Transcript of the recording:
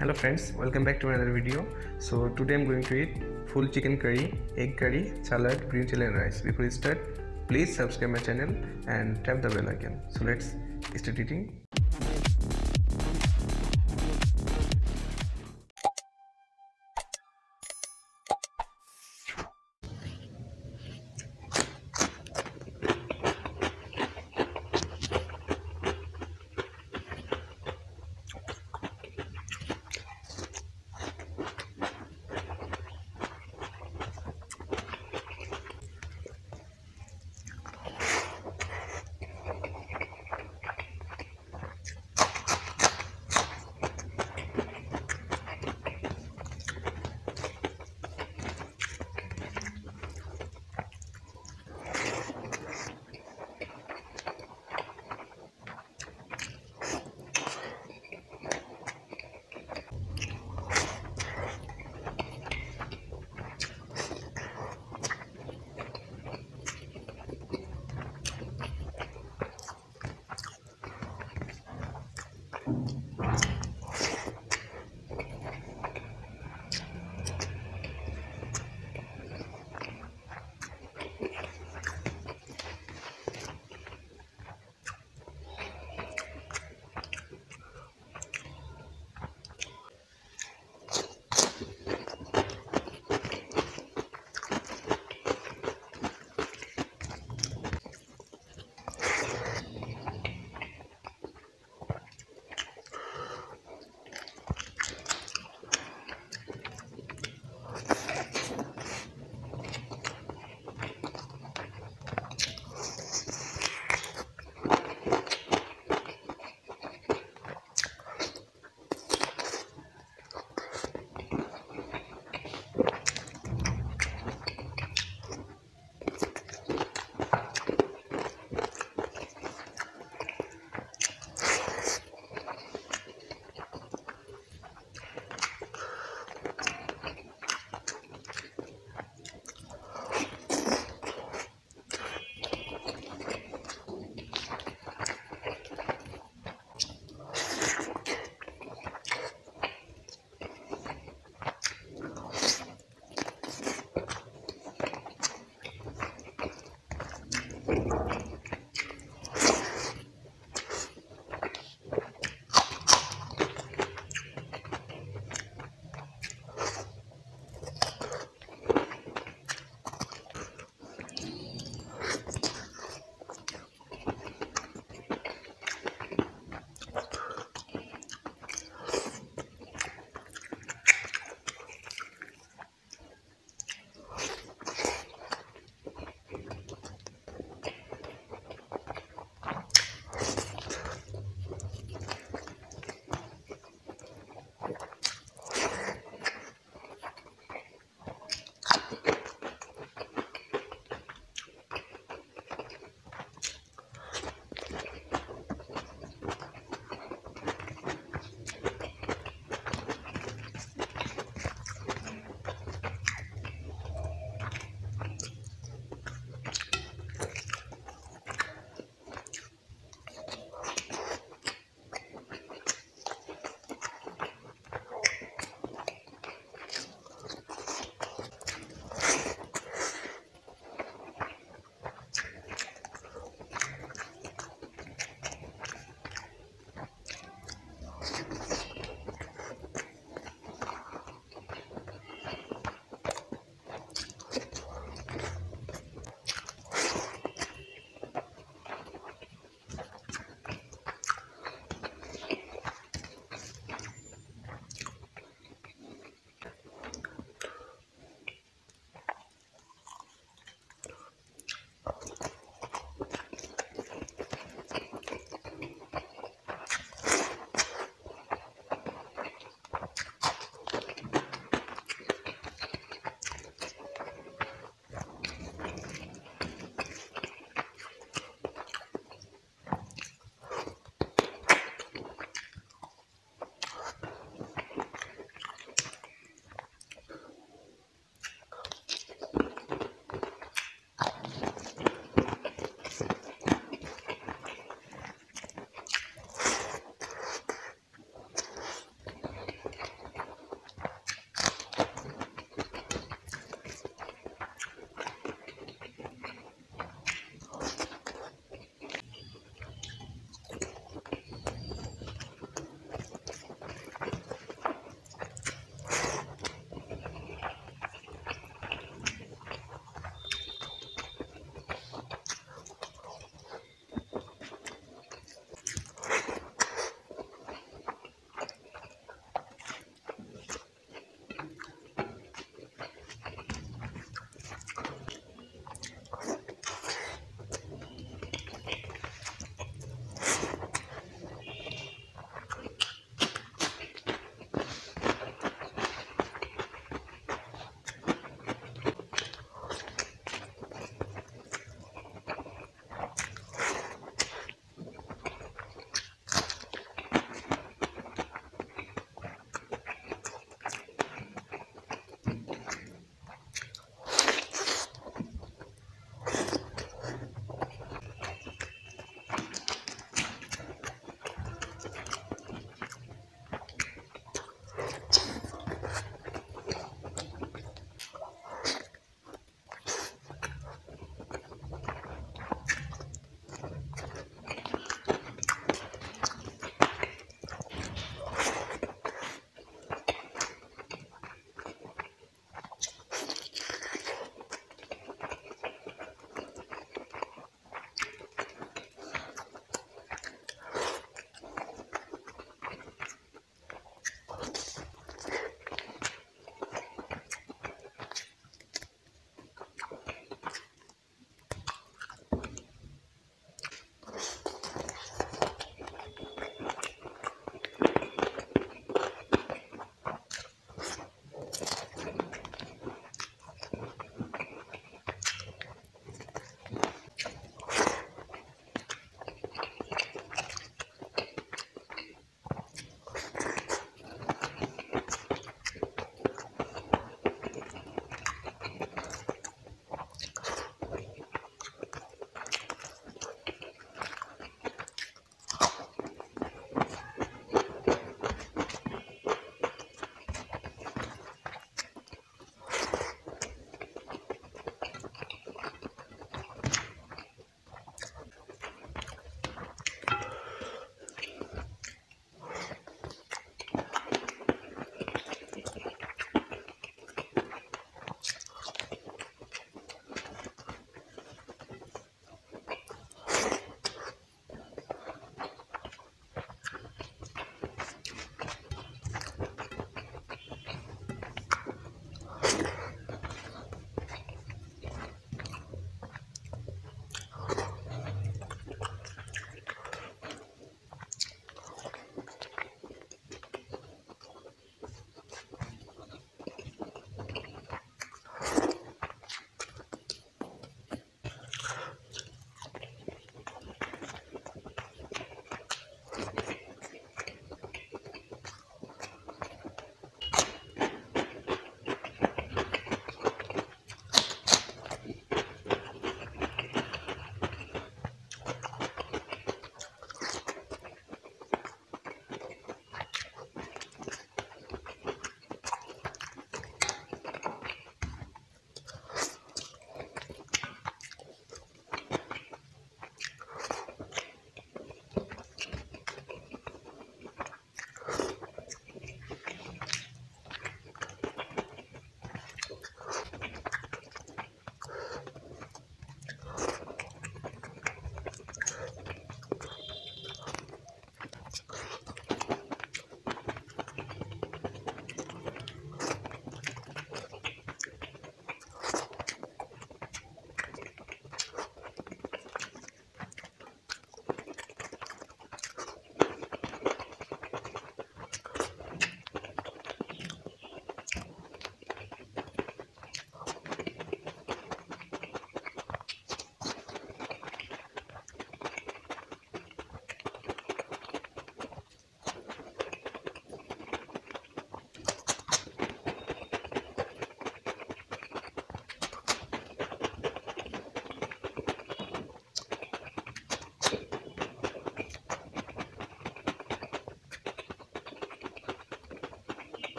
hello friends welcome back to another video. So today i'm going to eat full chicken curry egg curry salad green chili and rice. Before we start please subscribe my channel and tap the bell icon. So let's start eating.